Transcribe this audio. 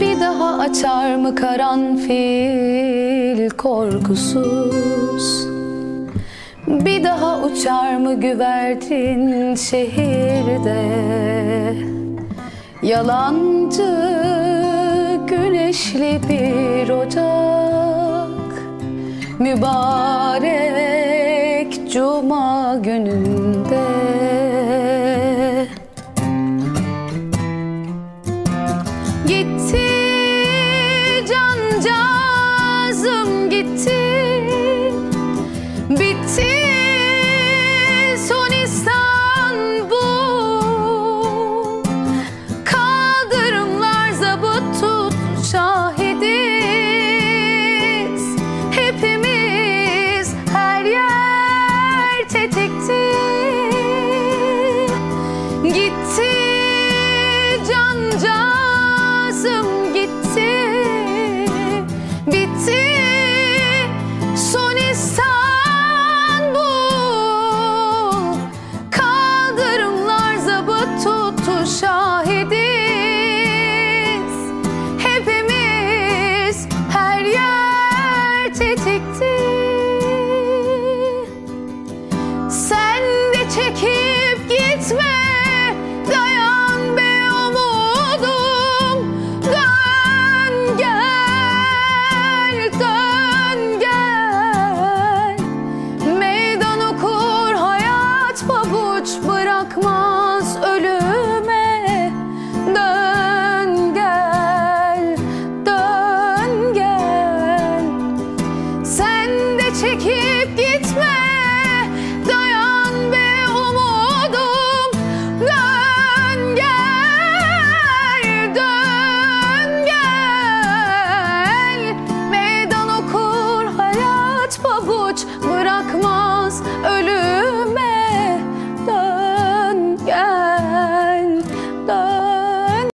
Bir daha açar mı karanfil korkusuz? Bir daha uçar mı güvercin şehirde? Yalancı güneşli bir ocak. Mübarek cuma gününde gitti cancağızım gitti. Bitti son İstanbul. Kaldırımlar zabı tuttu şahidiz. Hepimiz her yer tetikti. Sen de çekil. Uç bırakmaz ölüm.